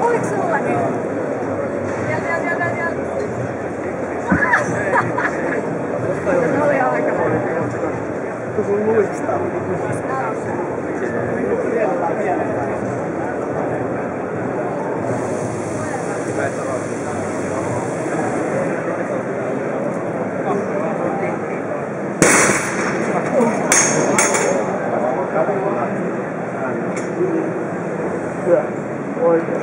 Oliko sullakin? Sieltä, sieltä, sieltä. Se oli aika Kun sun muistaa. Hyvä. Oikein.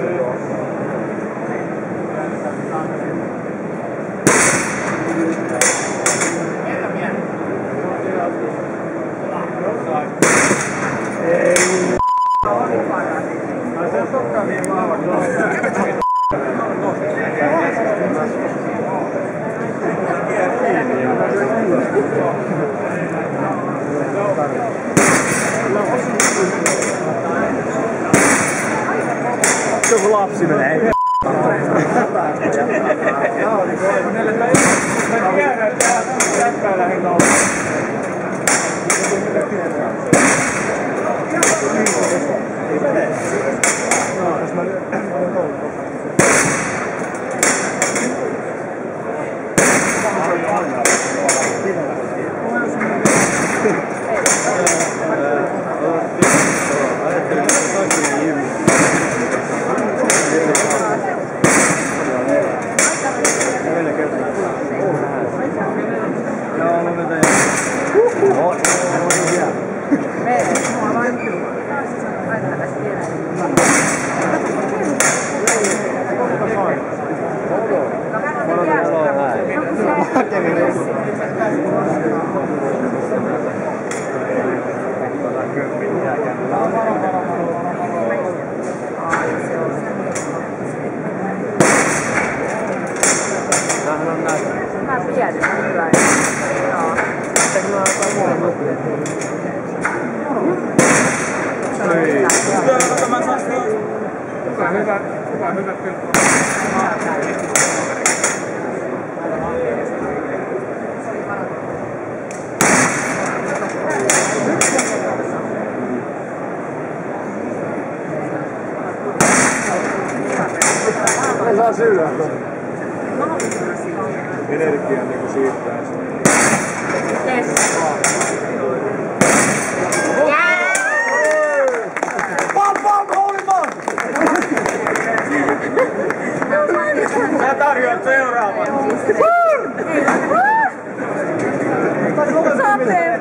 Ei. Se on niin vahva. Joku lapsi menee. Mä tiedän, kyllä. Joo. Hyvä, hyvä, hyvä, hyvä kyllä. Ei saa syödä. Energia niin siirtää sitä. Yes. Sä tarjoat seuraavan. Sateen